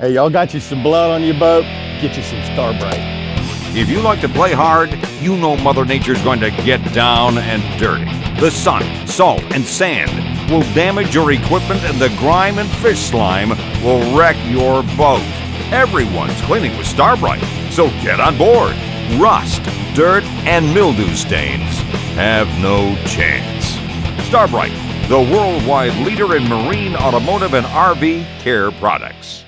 Hey, y'all got you some blood on your boat? Get you some Star brite. If you like to play hard, you know Mother Nature's going to get down and dirty. The sun, salt, and sand will damage your equipment, and the grime and fish slime will wreck your boat. Everyone's cleaning with Star brite, so get on board. Rust, dirt, and mildew stains have no chance. Star brite, the worldwide leader in marine, automotive, and RV care products.